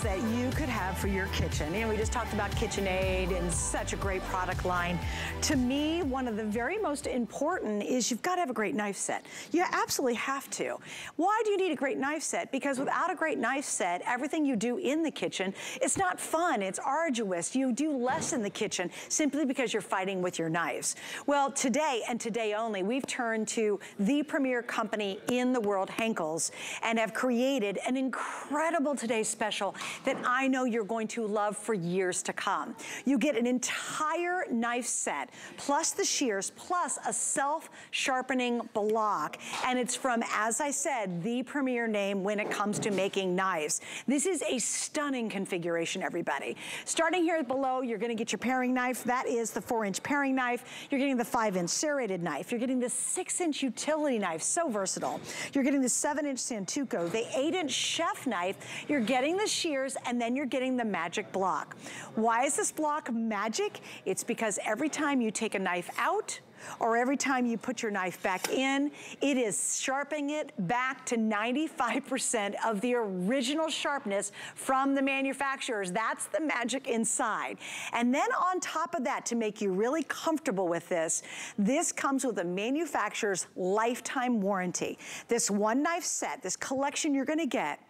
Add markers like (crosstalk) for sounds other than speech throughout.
that you could have for your kitchen. You know, we just talked about KitchenAid and such a great product line. To me, one of the very most important is you've got to have a great knife set. You absolutely have to. Why do you need a great knife set? Because without a great knife set, everything you do in the kitchen, it's not fun, it's arduous. You do less in the kitchen simply because you're fighting with your knives. Well, today and today only, we've turned to the premier company in the world, Henckels, and have created an incredible today's special that I know you're going to love for years to come. You get an entire knife set, plus the shears, plus a self-sharpening block, and it's from, as I said, the premier name when it comes to making knives. This is a stunning configuration, everybody. Starting here below, you're gonna get your paring knife. That is the four inch paring knife. You're getting the five inch serrated knife. You're getting the six inch utility knife, so versatile. You're getting the seven inch Santoku, the eight inch chef knife. You're getting the shears and then you're getting the magic block. Why is this block magic? It's because every time you take a knife out, or every time you put your knife back in, it is sharpening it back to 95% of the original sharpness from the manufacturers. That's the magic inside. And then on top of that, to make you really comfortable with this, this comes with a manufacturer's lifetime warranty. This one knife set, this collection you're gonna get,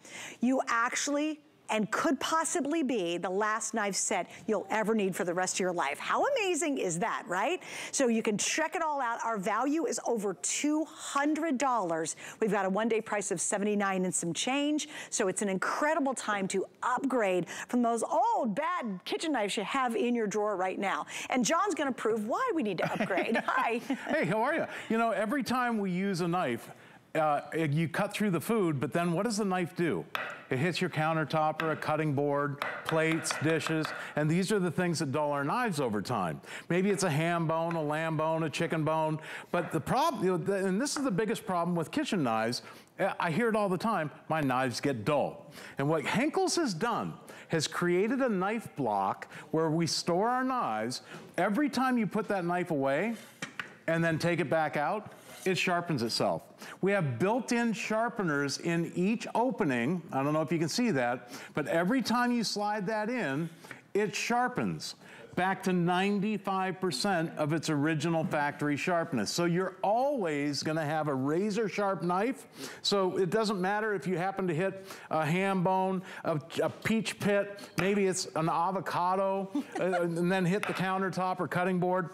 you actually and could possibly be the last knife set you'll ever need for the rest of your life. How amazing is that, right? So you can check it all out. Our value is over $200. We've got a one-day price of 79 and some change, so it's an incredible time to upgrade from those old, bad kitchen knives you have in your drawer right now. And John's gonna prove why we need to upgrade. (laughs) Hi. Hey, how are you? You know, every time we use a knife, uh, you cut through the food, but then what does the knife do? It hits your countertop or a cutting board, plates, dishes, and these are the things that dull our knives over time. Maybe it's a ham bone, a lamb bone, a chicken bone, but the problem, you know, and this is the biggest problem with kitchen knives, I hear it all the time, my knives get dull. And what Henckels has done has created a knife block where we store our knives. Every time you put that knife away and then take it back out, it sharpens itself. We have built-in sharpeners in each opening. I don't know if you can see that, but every time you slide that in, it sharpens back to 95% of its original factory sharpness. So you're always gonna have a razor sharp knife. So it doesn't matter if you happen to hit a ham bone, a, a peach pit, maybe it's an avocado, uh, and then hit the countertop or cutting board.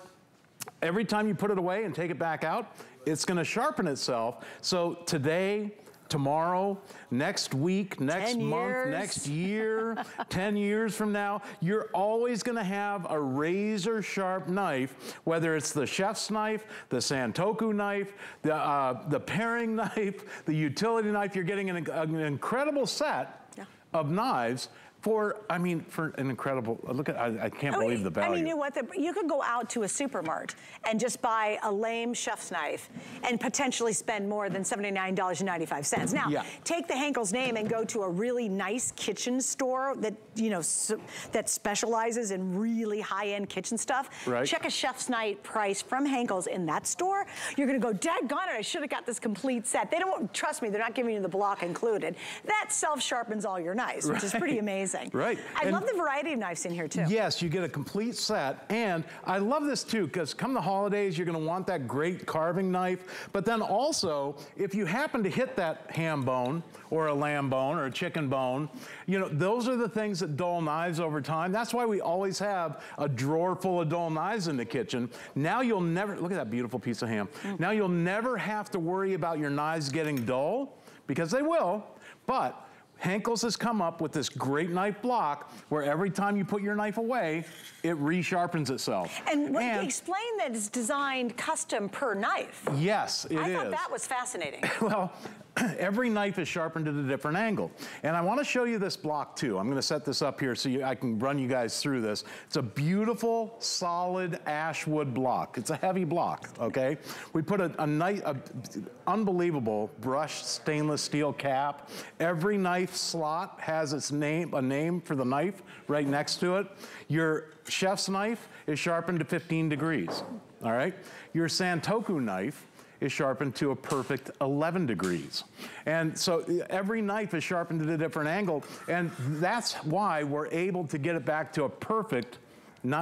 Every time you put it away and take it back out, it's gonna sharpen itself. So today, tomorrow, next week, next month, next year, (laughs) 10 years from now, you're always gonna have a razor sharp knife, whether it's the chef's knife, the Santoku knife, the, uh, the paring (laughs) knife, the utility knife, you're getting an, an incredible set Yeah. of knives for, I mean, for an incredible, look at, I, I can't I believe the value. I mean, you know what? The, you could go out to a supermart and just buy a lame chef's knife and potentially spend more than $79.95. Now, Yeah. take the Henckels name and go to a really nice kitchen store that, you know, s that specializes in really high-end kitchen stuff. Right. Check a chef's knife price from Henckels in that store. You're gonna go, daggone it, I should have got this complete set. They don't, trust me, they're not giving you the block included. That self-sharpens all your knives, which is pretty Right. Amazing. Right. I And- love the variety of knives in here too. Yes, you get a complete set. And I love this too, because come the holidays, you're gonna want that great carving knife. But then also, if you happen to hit that ham bone, or a lamb bone, or a chicken bone, you know, those are the things that dull knives over time. That's why we always have a drawer full of dull knives in the kitchen. Now you'll never, look at that beautiful piece of ham. Mm. Now you'll never have to worry about your knives getting dull, because they will, but Henckels has come up with this great knife block where every time you put your knife away, it resharpens itself. And, what, explain that it's designed custom per knife. yes, it is. I thought that was fascinating. (laughs) Well, (clears throat) every knife is sharpened at a different angle. And I wanna show you this block too. I'm gonna set this up here so you, I can run you guys through this. It's a beautiful, solid ash wood block. It's a heavy block, okay? We put a, a nice, a unbelievable brushed stainless steel cap. Every knife slot has its name, a name for the knife right next to it. Your chef's knife is sharpened to 15 degrees, all right? Your Santoku knife is sharpened to a perfect 11 degrees. And so every knife is sharpened at a different angle, and that's why we're able to get it back to a perfect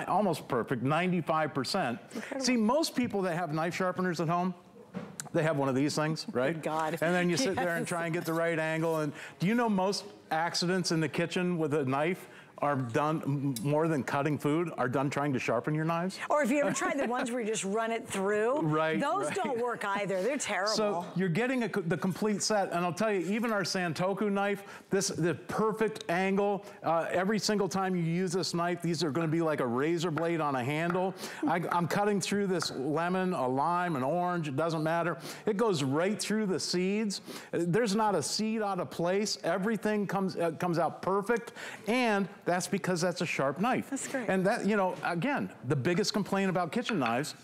almost perfect, 95%. See, most people that have knife sharpeners at home, they have one of these things, oh right? God. And then you (laughs) sit yes. there and try and get the right angle. And do you know most accidents in the kitchen with a knife are done more than cutting food are done trying to sharpen your knives. Or if you ever tried the (laughs) ones where you just run it through, right? Those right. don't work either. They're terrible. So you're getting a, the complete set, and I'll tell you, even our Santoku knife, this the perfect angle. Uh, every single time you use this knife, these are going to be like a razor blade on a handle. I, I'm cutting through this lemon, a lime, an orange. It doesn't matter. It goes right through the seeds. There's not a seed out of place. Everything comes uh, comes out perfect, and that's because that's a sharp knife. That's great. And that, you know, again, the biggest complaint about kitchen knives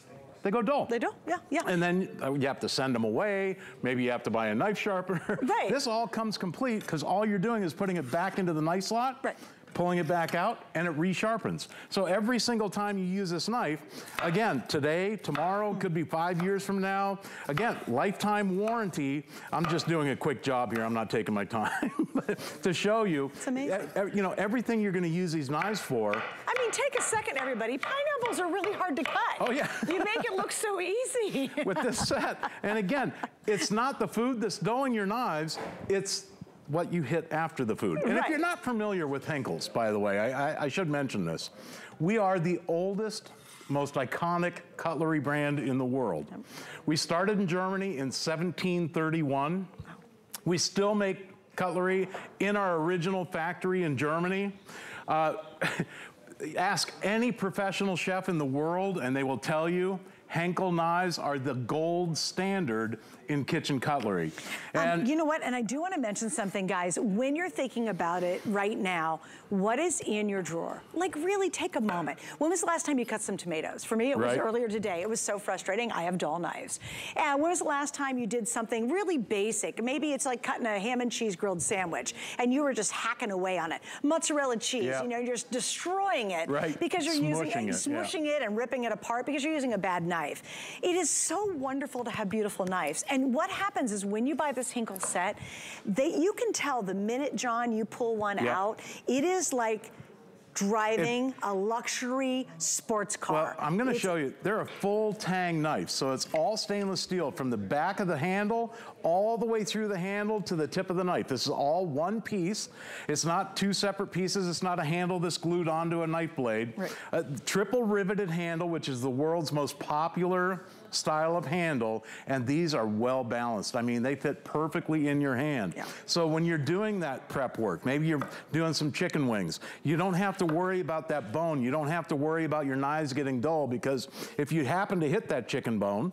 they go dull. They do, yeah, yeah. And then uh, you have to send them away. Maybe you have to buy a knife sharpener. Right. (laughs) this all comes complete because all you're doing is putting it back into the knife slot. Right pulling it back out, and it resharpens. So every single time you use this knife, again, today, tomorrow, could be five years from now, again, lifetime warranty. I'm just doing a quick job here. I'm not taking my time (laughs) to show you. It's amazing. You know, everything you're going to use these knives for. I mean, take a second, everybody. Pineapples are really hard to cut. Oh, yeah. you make it look so easy. (laughs) With this set. And again, it's not the food that's dulling your knives, it's what you hit after the food. And right. if you're not familiar with Henckels, by the way, I, I, I should mention this. We are the oldest most iconic cutlery brand in the world. We started in Germany in 1731. We still make cutlery in our original factory in Germany. Uh, (laughs) ask any professional chef in the world and they will tell you Henkel knives are the gold standard in kitchen cutlery. Um, and um, you know what? And I do want to mention something, guys. When you're thinking about it right now, what is in your drawer? Like, really take a moment. When was the last time you cut some tomatoes? For me, it was earlier today. It was so frustrating. I have dull knives. And when was the last time you did something really basic? Maybe it's like cutting a ham and cheese grilled sandwich, and you were just hacking away on it. Mozzarella cheese, yeah. you know, you're just destroying it right. because you're smushing using it, smushing yeah. it and ripping it apart because you're using a bad knife. It is so wonderful to have beautiful knives. And what happens is when you buy this Hinkle set, they, you can tell the minute, John, you pull one yeah. out, it is like driving it, a luxury sports car. Well, I'm gonna show you, they're a full tang knife. So it's all stainless steel from the back of the handle all the way through the handle to the tip of the knife. This is all one piece. It's not two separate pieces. It's not a handle that's glued onto a knife blade. Right. A triple riveted handle, which is the world's most popular style of handle, and these are well balanced. I mean, they fit perfectly in your hand. Yeah. So when you're doing that prep work, maybe you're doing some chicken wings, you don't have to worry about that bone. You don't have to worry about your knives getting dull because if you happen to hit that chicken bone,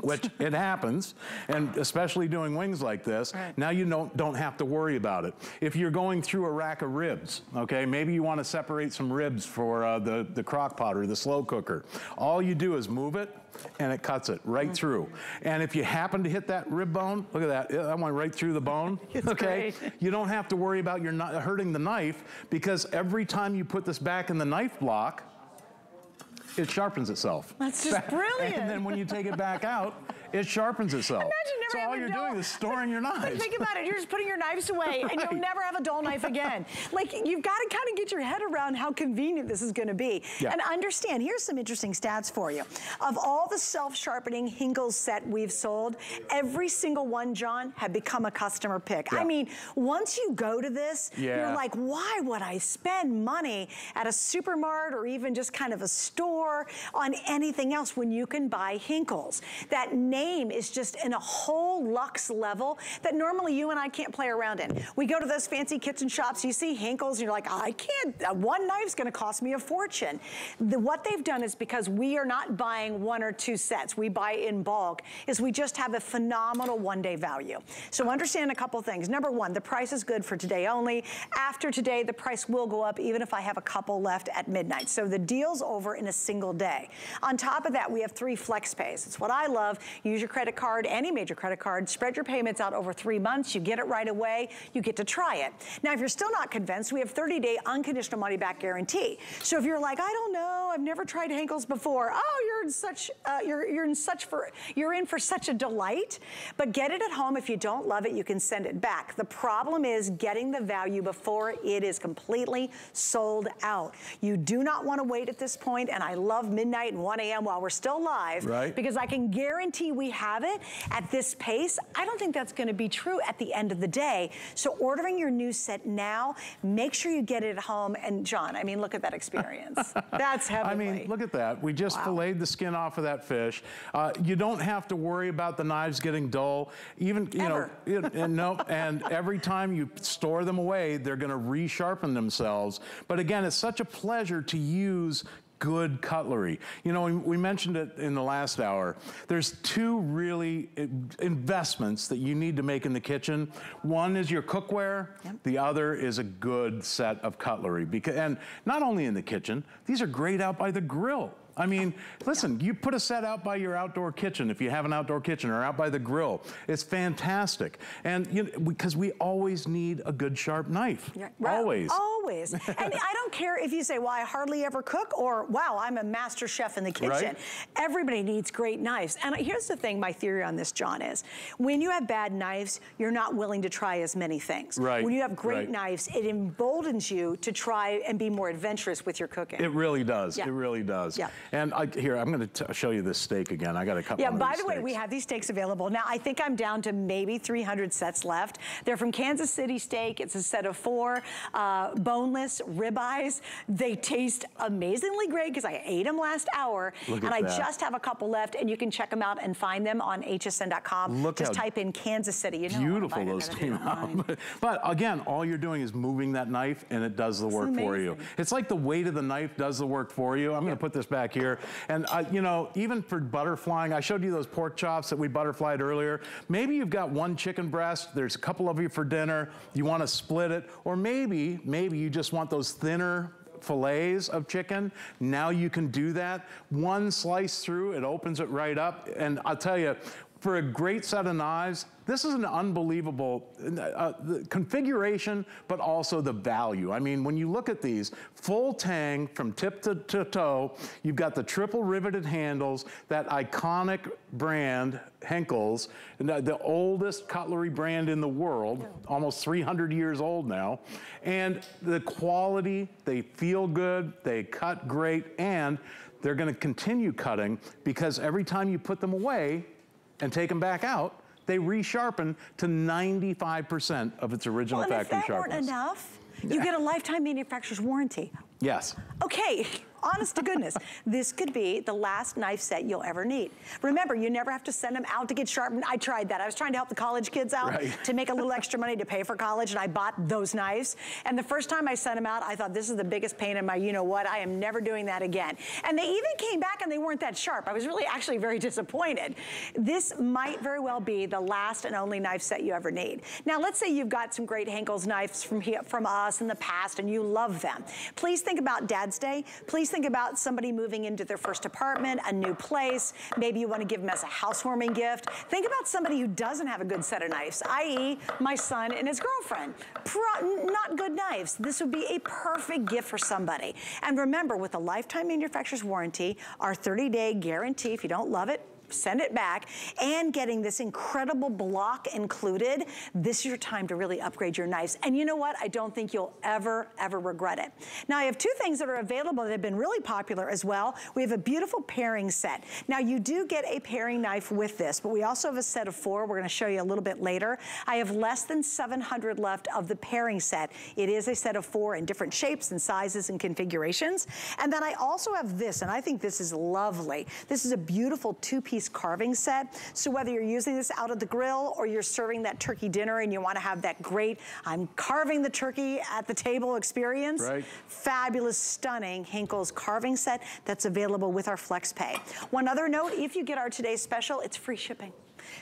(laughs) which it happens, and especially doing wings like this, right. now you don't, don't have to worry about it. If you're going through a rack of ribs, okay, maybe you want to separate some ribs for uh, the, the crock pot or the slow cooker. All you do is move it, and it cuts it right mm -hmm. through. And if you happen to hit that rib bone, look at that, that went right through the bone, (laughs) okay? Great. You don't have to worry about your hurting the knife because every time you put this back in the knife block, it sharpens itself. That's (laughs) just brilliant. And then when you take it back out, (laughs) it sharpens itself. Imagine never so all you're doing is storing your knives. But think about it, you're just putting your knives (laughs) away right. and you'll never have a dull knife again. like you've got to kind of get your head around how convenient this is gonna be. Yeah. And understand, here's some interesting stats for you. Of all the self-sharpening Henckels set we've sold, every single one, John, had become a customer pick. Yeah. I mean, once you go to this, yeah. you're like, why would I spend money at a supermart or even just kind of a store on anything else when you can buy Hinkles? That name is just in a whole luxe level that normally you and I can't play around in. We go to those fancy kitchen shops, you see and you're like, I can't, uh, one knife's gonna cost me a fortune. The, what they've done is because we are not buying one or two sets, we buy in bulk, is we just have a phenomenal one day value. So understand a couple things. Number one, the price is good for today only. After today, the price will go up even if I have a couple left at midnight. So the deal's over in a single day. On top of that, we have three flex pays. It's what I love. Use your credit card, any major credit card, spread your payments out over three months. You get it right away. You get to try it. Now, if you're still not convinced, we have 30-day unconditional money-back guarantee. So if you're like, I don't know, I've never tried Henckels before. Oh, you're in such, uh, you're, you're in such for, you're in for such a delight. But get it at home. If you don't love it, you can send it back. The problem is getting the value before it is completely sold out. You do not want to wait at this point, and I love midnight and 1 a.m. while we're still live. Right. Because I can guarantee we have it at this pace. I don't think that's going to be true at the end of the day. So ordering your new set now, make sure you get it at home. And John, I mean, look at that experience. (laughs) that's heavenly. I mean, look at that. We just Wow. filleted the skin off of that fish. Uh, you don't have to worry about the knives getting dull. Even, you Ever. know, it- and no, and every time you store them away, they're gonna resharpen themselves. But again, it's such a pleasure to use good cutlery. You know, we, mentioned it in the last hour. There's two really uh, investments that you need to make in the kitchen. One is your cookware. The other is a good set of cutlery. Because, and not only in the kitchen, these are great out by the grill. I mean, listen, you put a set out by your outdoor kitchen if you have an outdoor kitchen or out by the grill. It's fantastic. And you know, because we always need a good sharp knife. Yeah, right. Always. Always. (laughs) and I don't care if you say, well, I hardly ever cook or, wow, I'm a master chef in the kitchen. Right. Everybody needs great knives. And here's the thing, my theory on this, John, is when you have bad knives, you're not willing to try as many things. Right, When you have great right. knives, it emboldens you to try and be more adventurous with your cooking. It really does. Yeah. It really does. Yeah. And I, here, I'm going to show you this steak again. I got to cut Yeah, by the way, we have these steaks available. Now, I think I'm down to maybe 300 sets left. They're from Kansas City Steak. It's a set of four uh, boneless ribeyes. They taste amazingly great because I ate them last hour. Look and I that. just have a couple left, and you can check them out and find them on hsn.com. Look just type in Kansas City. You know Beautiful those came out. (laughs) but again, all you're doing is moving that knife and it does the work for you. It's like the weight of the knife does the work for you. I'm going to put this back here. And uh, you know, even for butterflying, I showed you those pork chops that we butterflied earlier. Maybe you've got one chicken breast, there's a couple of you for dinner, you want to split it, or maybe, maybe you just want those thinner fillets of chicken. Now you can do that. One slice through, it opens it right up. And I'll tell you, for a great set of knives, this is an unbelievable uh, the configuration, but also the value. I mean, when you look at these, full tang from tip to, to toe, you've got the triple riveted handles, that iconic brand, Henckels, and the the oldest cutlery brand in the world, almost 300 years old now. And the quality, they feel good, they cut great, and they're gonna continue cutting because every time you put them away, and take them back out, they resharpen to 95% of its original Well, factory sharpness. enough, you get a lifetime manufacturer's warranty. Yes. Okay, honest to goodness, this could be the last knife set you'll ever need. Remember, you never have to send them out to get sharpened. I tried that. I was trying to help the college kids out Right. to make a little extra money to pay for college, and I bought those knives. And the first time I sent them out, I thought, this is the biggest pain in my you-know-what. I am never doing that again. And they even came back and they weren't that sharp. I was really actually very disappointed. This might very well be the last and only knife set you ever need. Now, let's say you've got some great Henckels knives from, here, from us in the past and you love them. Please think about Dad's Day. Please think about somebody moving into their first apartment, a new place. Maybe you want to give them as a housewarming gift. Think about somebody who doesn't have a good set of knives, i.e. my son and his girlfriend. Pro- not good knives. This would be a perfect gift for somebody. And remember, with a lifetime manufacturer's warranty, our 30-day guarantee, if you don't love it, send it back, and getting this incredible block included, this is your time to really upgrade your knives. And you know what? I don't think you'll ever, ever regret it. Now, I have two things that are available that have been really popular as well. We have a beautiful pairing set. Now, you do get a pairing knife with this, but we also have a set of four. We're gonna show you a little bit later. I have less than 700 left of the pairing set. It is a set of four in different shapes and sizes and configurations. And then I also have this, and I think this is lovely. This is a beautiful two-piece piece carving set. So whether you're using this out of the grill or you're serving that turkey dinner and you wanna have that great, I'm carving the turkey at the table experience. Right. Fabulous, stunning Hinkle's carving set that's available with our FlexPay. One other note, if you get our today's special, it's free shipping.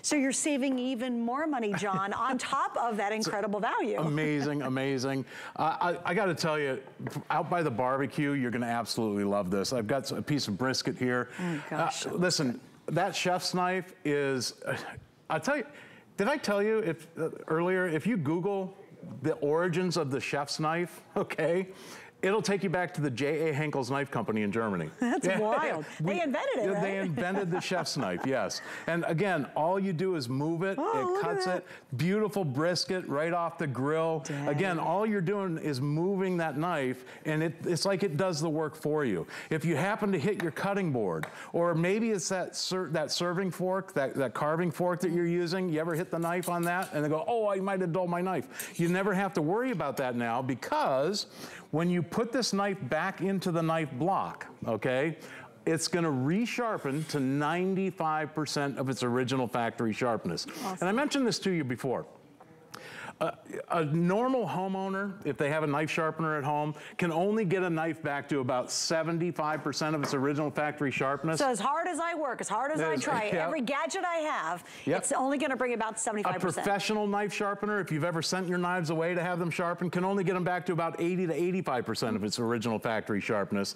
So you're saving even more money, John, on (laughs) top of that incredible value. Amazing, amazing. Uh, I, I got to tell you, out by the barbecue, you're going to absolutely love this. I've got a piece of brisket here. Oh, gosh. Uh, listen, that chef's knife is, I'll tell you, did I tell you if uh, earlier, if you Google the origins of the chef's knife, (laughs) okay, It'll take you back to the J.A. Henckels Knife Company in Germany. (laughs) That's yeah. wild. (laughs) We, they invented it, right? They invented the chef's (laughs) knife, yes. And again, all you do is move it, oh, it cuts it. Beautiful brisket right off the grill. Dang. Again, all you're doing is moving that knife, and it, it's like it does the work for you. If you happen to hit your cutting board, or maybe it's that, ser that serving fork, that, that carving fork that you're using, you ever hit the knife on that, and they go, oh, I might have dulled my knife. You never have to worry about that now because when you put this knife back into the knife block, okay, it's gonna resharpen to 95% of its original factory sharpness. Awesome. And I mentioned this to you before. A normal homeowner, if they have a knife sharpener at home, can only get a knife back to about 75% of its original factory sharpness. So as hard as I work, as hard as There's, I try, every gadget I have, yep. it's only gonna bring about 75%. A professional knife sharpener, if you've ever sent your knives away to have them sharpened, can only get them back to about 80 to 85% of its original factory sharpness.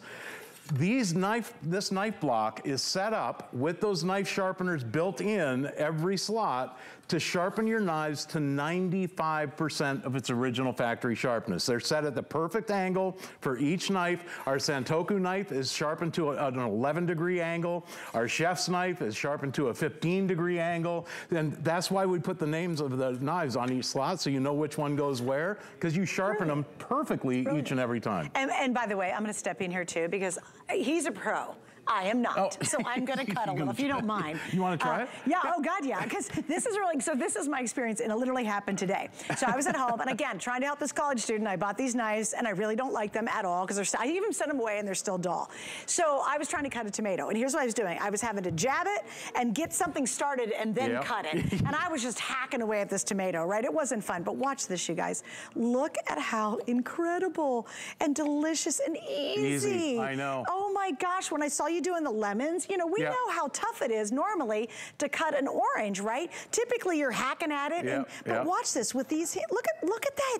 These knife, this knife block is set up with those knife sharpeners built in every slot to sharpen your knives to 95% of its original factory sharpness. They're set at the perfect angle for each knife. Our Santoku knife is sharpened to an 11 degree angle. Our chef's knife is sharpened to a 15 degree angle. And that's why we put the names of the knives on each slot so you know which one goes where, because you sharpen Brilliant. them perfectly Brilliant. each and every time. And, and by the way, I'm gonna step in here too, because he's a pro. I am not. Oh. So I'm gonna (laughs) cut a little, if you don't mind. You wanna try uh, it? Yeah, oh God, yeah. Because this is really, so this is my experience and it literally happened today. So I was at home and again, trying to help this college student, I bought these knives and I really don't like them at all because they're I even sent them away and they're still dull. So I was trying to cut a tomato and here's what I was doing. I was having to jab it and get something started and then yep. cut it. (laughs) and I was just hacking away at this tomato, right? It wasn't fun, but watch this, you guys. Look at how incredible and delicious and easy. Easy, I know. Oh my gosh, when I saw you doing the lemons, you know, we yep. know how tough it is normally to cut an orange, right? Typically you're hacking at it, yep. and, but yep. watch this with these, look at, look at that.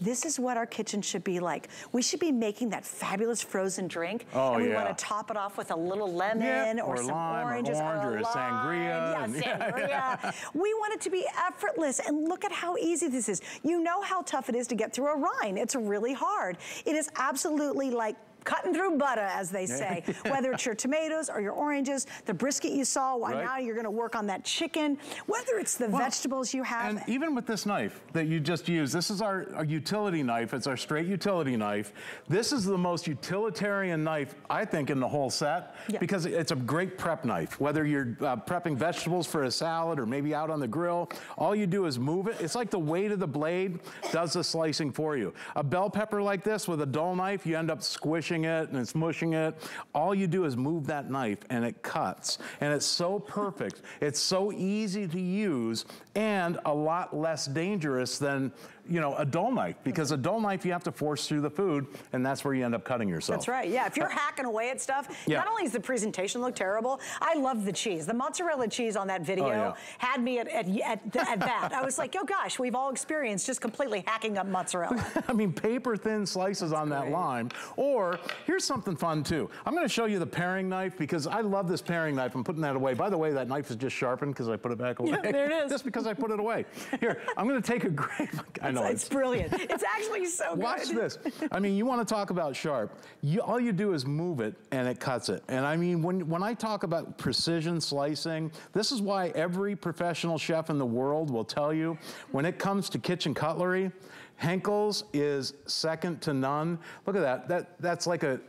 This is what our kitchen should be like. We should be making that fabulous frozen drink. Oh, and we yeah. want to top it off with a little lemon or, or, some lime oranges or, orange or, or a sangria. (laughs) Yeah, sangria. we want it to be effortless. And look at how easy this is. You know how tough it is to get through a rind. It's really hard. It is absolutely like cutting through butter, as they say. (laughs) whether it's your tomatoes or your oranges, the brisket you saw, why right. now you're gonna work on that chicken, whether it's the well, vegetables you have. And even with this knife that you just used, this is our, our utility knife. It's our straight utility knife. This is the most utilitarian knife, I think, in the whole set yeah. because it's a great prep knife. Whether you're uh, prepping vegetables for a salad or maybe out on the grill, all you do is move it. It's like the weight of the blade does the slicing for you. A bell pepper like this with a dull knife, you end up squishing it and it's mushing it. All you do is move that knife and it cuts. And it's so perfect. it's so easy to use and a lot less dangerous than you know, a dull knife because a dull knife you have to force through the food and that's where you end up cutting yourself. That's right, yeah. If you're uh, hacking away at stuff, yeah. not only does the presentation look terrible, I love the cheese. The mozzarella cheese on that video oh, yeah. had me at, at, at, at that. I was like, oh gosh, we've all experienced just completely hacking up mozzarella. (laughs) I mean, paper thin slices that's on great. that lime. Or here's something fun too. I'm gonna show you the paring knife because I love this paring knife. I'm putting that away. By the way, that knife is just sharpened because I put it back away. Yeah, there it is. (laughs) just because I put it away. Here, I'm gonna take a (laughs) grape. I know. It's, it's brilliant. It's actually so (laughs) Watch good. Watch this. I mean, you want to talk about sharp. You, all you do is move it and it cuts it. And I mean, when, when I talk about precision slicing, this is why every professional chef in the world will tell you when it comes to kitchen cutlery, Henckels is second to none. Look at that. That That's like a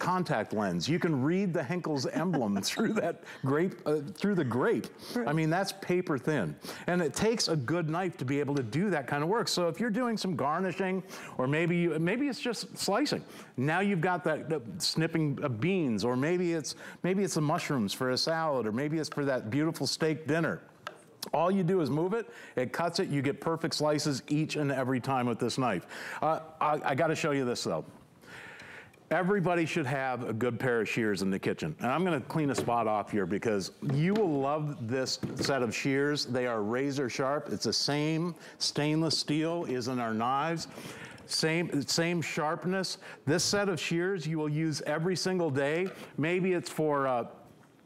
contact lens. You can read the Henckels emblem (laughs) through that grape, uh, through the grape. I mean, that's paper thin. And it takes a good knife to be able to do that kind of work. So if you're doing some garnishing, or maybe you, maybe it's just slicing. Now you've got that, that snipping of beans, or maybe it's maybe it's the mushrooms for a salad, or maybe it's for that beautiful steak dinner. All you do is move it, it cuts it, you get perfect slices each and every time with this knife. Uh, I, I gotta show you this though. Everybody should have a good pair of shears in the kitchen. And I'm gonna clean a spot off here because you will love this set of shears. They are razor sharp. It's the same stainless steel is in our knives. Same, same sharpness. This set of shears you will use every single day. Maybe it's for uh,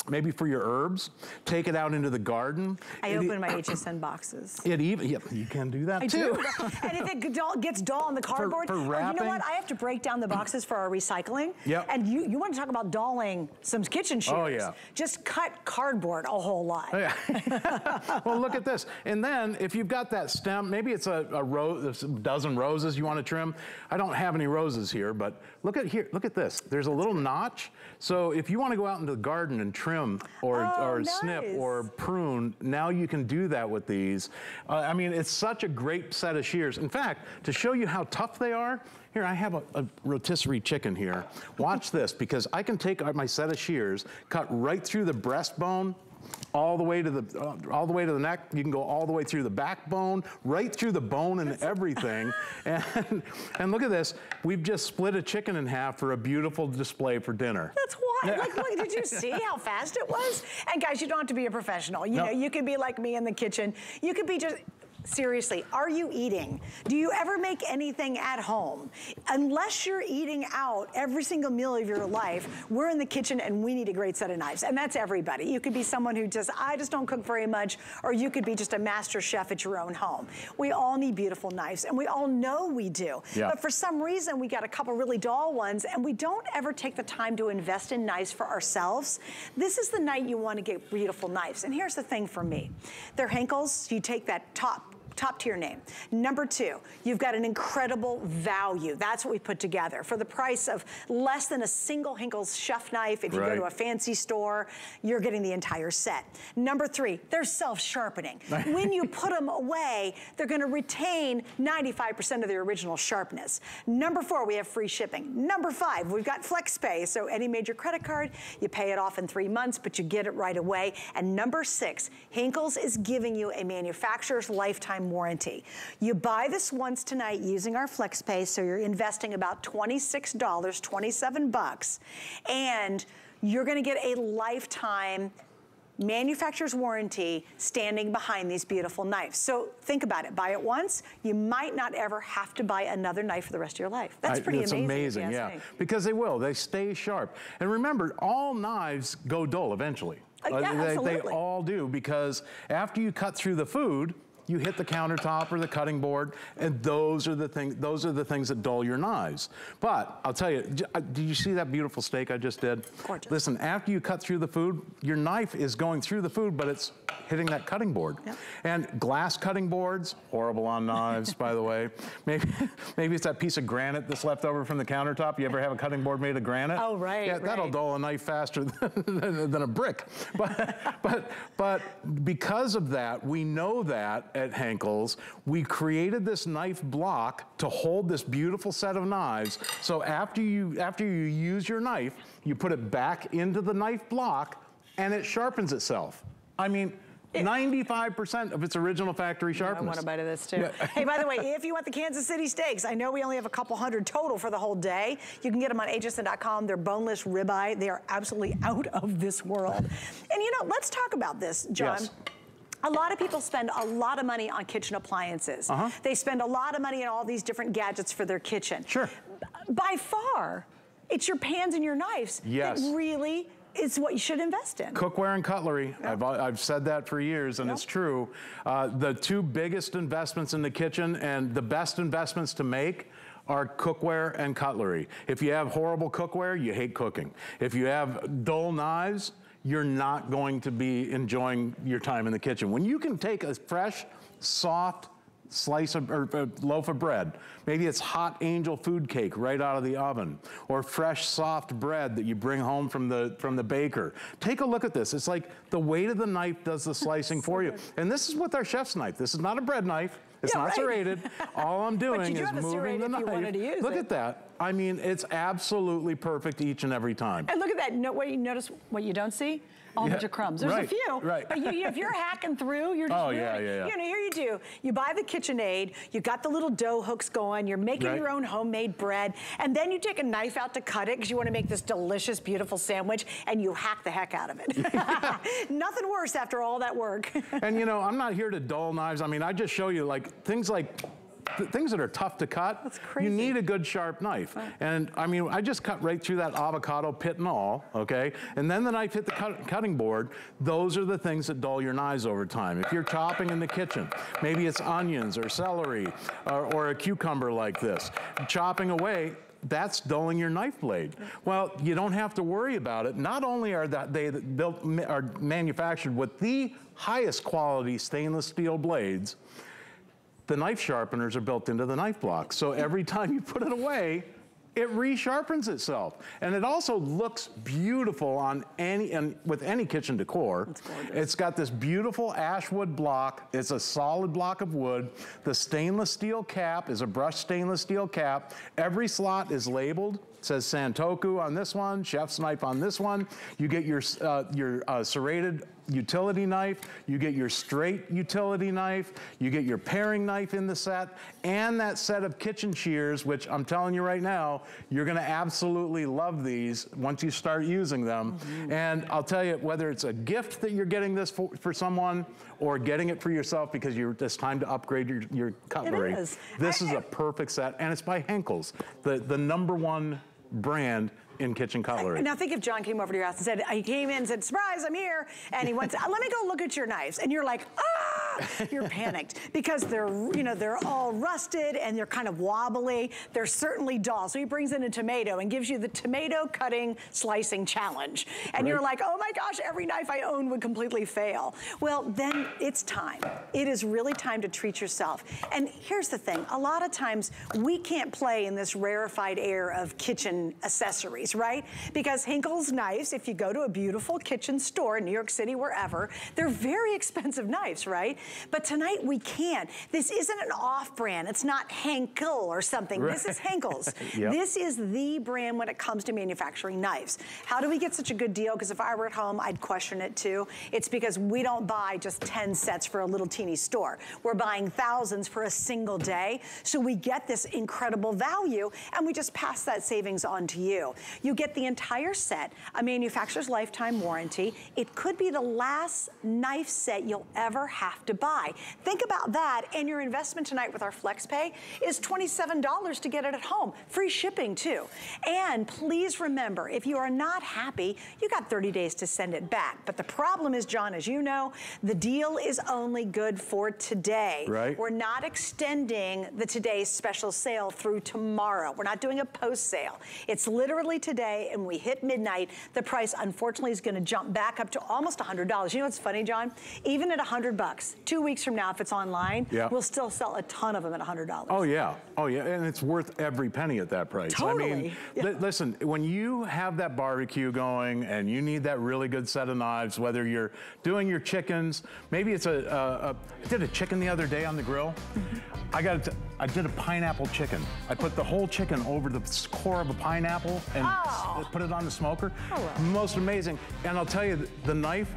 maybe for your herbs. Take it out into the garden. I It e- open my (clears throat) HSN boxes. It even, yeah, you can do that I too. do. (laughs) and if it dull- gets dull on the cardboard, for oh, you know what? I have to break down the boxes for our recycling. Yep. And you, you want to talk about dulling some kitchen shears. Oh, yeah. Just cut cardboard a whole lot. Oh, yeah. (laughs) (laughs) well, look at this. And then if you've got that stem, maybe it's a, a rose, a dozen roses you want to trim. I don't have any roses here, but look at here. Look at this. There's a little notch. So if you want to go out into the garden and trim or, Oh, or snip or prune, now you can do that with these. Uh, I mean, it's such a great set of shears. In fact, to show you how tough they are, here, I have a, a rotisserie chicken here. Watch this, because I can take my set of shears, cut right through the breastbone, all the way to the uh, all the way to the neck. You can go all the way through the backbone, right through the bone and everything. (laughs) and and look at this. We've just split a chicken in half for a beautiful display for dinner. That's why. Like, look, did you see (laughs) how fast it was? And guys, you don't have to be a professional. You No. know, you could be like me in the kitchen. You could be just. Seriously, are you eating? Do you ever make anything at home? Unless you're eating out every single meal of your life, we're in the kitchen and we need a great set of knives. And that's everybody. You could be someone who just, I just don't cook very much, or you could be just a master chef at your own home. We all need beautiful knives, and we all know we do. Yeah. But for some reason, we got a couple really dull ones, and we don't ever take the time to invest in knives for ourselves. This is the night you want to get beautiful knives. And here's the thing for me. They're Henckels. You take that top top tier name. Number two, you've got an incredible value. That's what we put together. For the price of less than a single Hinkle's chef knife, if you go to a fancy store, you're getting the entire set. Number three, they're self-sharpening. (laughs) when you put them away, they're gonna retain 95% of their original sharpness. Number four, we have free shipping. Number five, we've got FlexPay. So any major credit card, you pay it off in three months, but you get it right away. And number six, Hinkle's is giving you a manufacturer's lifetime warranty. You buy this once tonight using our FlexPay, so you're investing about $26, 27 bucks, and you're gonna get a lifetime manufacturer's warranty standing behind these beautiful knives. So think about it, buy it once, you might not ever have to buy another knife for the rest of your life. That's I- pretty amazing. amazing, yeah. me. Because they will, they stay sharp. And remember, all knives go dull eventually. Uh, yeah, they, they all do because after you cut through the food, you hit the countertop or the cutting board, and those are the things. Those are the things that dull your knives. But I'll tell you, uh, did you see that beautiful steak I just did? Gorgeous. Listen, after you cut through the food, your knife is going through the food, but it's hitting that cutting board. Yep. And glass cutting boards, horrible on knives, by the way. (laughs) Maybe, maybe it's that piece of granite that's left over from the countertop. You ever have a cutting board made of granite? Oh, right, Yeah, that'll dull a knife faster (laughs) than, than a brick. But, but, but because of that, we know that at Henckels, we created this knife block to hold this beautiful set of knives. So after you, after you use your knife, you put it back into the knife block and it sharpens itself. I mean, 95% of its original factory sharpness. I sharpness. want a bite of this too. Yeah. (laughs) hey, by the way, if you want the Kansas City steaks, I know we only have a couple hundred total for the whole day. You can get them on hsn.com. They're boneless ribeye. They are absolutely out of this world. And you know, let's talk about this, John. Yes. A lot of people spend a lot of money on kitchen appliances. Uh-huh. They spend a lot of money on all these different gadgets for their kitchen. Sure. By far, it's your pans and your knives Yes. that really is what you should invest in. Cookware and cutlery. I've, I've said that for years, and Yep. it's true. Uh, the two biggest investments in the kitchen and the best investments to make are cookware and cutlery. If you have horrible cookware, you hate cooking. If you have dull knives, you're not going to be enjoying your time in the kitchen. When you can take a fresh, soft, slice of, or, or loaf of bread. Maybe it's hot angel food cake right out of the oven or fresh soft bread that you bring home from the, from the baker. Take a look at this. It's like the weight of the knife does the slicing so for you. Good. (laughs) And this is with our chef's knife. This is not a bread knife. It's yeah, not right. serrated. All I'm (laughs) doing is moving the knife. Look it. at that. I mean, it's absolutely perfect each and every time. And look at that. No, what you notice what you don't see? all yeah, bunch of crumbs. There's right, a few, right. but you, you, if you're hacking through, you're just oh, yeah, yeah, yeah. You know, here you do. You buy the KitchenAid, you got the little dough hooks going, you're making right. your own homemade bread, and then you take a knife out to cut it because you want to make this delicious, beautiful sandwich, and you hack the heck out of it. (laughs) (laughs) Nothing worse after all that work. (laughs) and you know, I'm not here to dull knives. I mean, I just show you like things like th things that are tough to cut, That's crazy. you need a good sharp knife. And I mean, I just cut right through that avocado pit and all, okay? And then the knife hit the cut cutting board. Those are the things that dull your knives over time. If you're chopping in the kitchen, maybe it's onions or celery or, or a cucumber like this, chopping away, that's dulling your knife blade. Well, you don't have to worry about it. Not only are that they built are manufactured with the highest quality stainless steel blades, the knife sharpeners are built into the knife block. So every time you put it away, it resharpens itself. And it also looks beautiful on any, and with any kitchen decor. It's gorgeous. It's got this beautiful ash wood block. It's a solid block of wood. The stainless steel cap is a brushed stainless steel cap. Every slot is labeled. It says Santoku on this one, chef's knife on this one. You get your, uh, your uh, serrated utility knife, you get your straight utility knife, you get your paring knife in the set, and that set of kitchen shears, which I'm telling you right now, you're gonna absolutely love these once you start using them. Mm -hmm. And I'll tell you, whether it's a gift that you're getting this for, for someone or getting it for yourself because you're, it's time to upgrade your, your cutlery, it is. this I, is a perfect set, and it's by Henckels, the, the number one brand in kitchen cutlery. Now think if John came over to your house and said, he came in and said, surprise, I'm here. And he went, (laughs) let me go look at your knives. And you're like, ah, (laughs) you're panicked because they're, you know, they're all rusted and they're kind of wobbly. They're certainly dull. So he brings in a tomato and gives you the tomato cutting slicing challenge. And right. you're like, oh my gosh, every knife I own would completely fail. Well, then it's time. It is really time to treat yourself. And here's the thing, a lot of times we can't play in this rarefied air of kitchen accessories right? Because Hinkle's knives, if you go to a beautiful kitchen store in New York City, wherever, they're very (laughs) expensive knives, right? But tonight we can. This isn't an off-brand. It's not Henkel or something. Right. This is Henckels. (laughs) yep. This is the brand when it comes to manufacturing knives. How do we get such a good deal? Because if I were at home, I'd question it too. It's because we don't buy just 10 sets for a little teeny store. We're buying thousands for a single day. So we get this incredible value and we just pass that savings on to you. You get the entire set, a manufacturer's lifetime warranty. It could be the last knife set you'll ever have to buy. Think about that, and your investment tonight with our FlexPay is $27 to get it at home. Free shipping, too. And please remember, if you are not happy, you got 30 days to send it back. But the problem is, John, as you know, the deal is only good for today. Right. We're not extending the today's special sale through tomorrow. We're not doing a post sale. It's literally today and we hit midnight, the price unfortunately is gonna jump back up to almost $100. You know what's funny, John? Even at 100 bucks, two weeks from now, if it's online, yeah. we'll still sell a ton of them at $100. Oh yeah, oh yeah, and it's worth every penny at that price. Totally. I mean, yeah. listen, when you have that barbecue going and you need that really good set of knives, whether you're doing your chickens, maybe it's a, a, a I did a chicken the other day on the grill. Mm -hmm. I got, I did a pineapple chicken. I put the whole chicken over the core of a pineapple and oh. put it on the smoker. Oh. Most amazing. And I'll tell you, the knife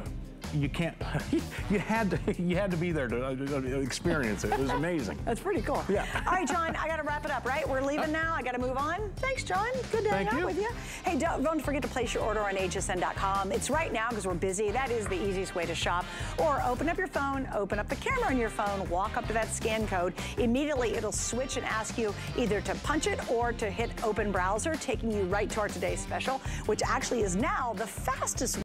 you can't, (laughs) you had to, you had to be there to uh, experience it. It was amazing. That's pretty cool. Yeah. All right, John, I got to wrap it up, right? We're leaving now. I got to move on. Thanks, John. Good to Thank hang you. out with you. Hey, don't, don't forget to place your order on hsn.com. It's right now because we're busy. That is the easiest way to shop. Or open up your phone, open up the camera on your phone, walk up to that scan code. Immediately, it'll switch and ask you either to punch it or to hit open browser, taking you right to our today's special, which actually is now the fastest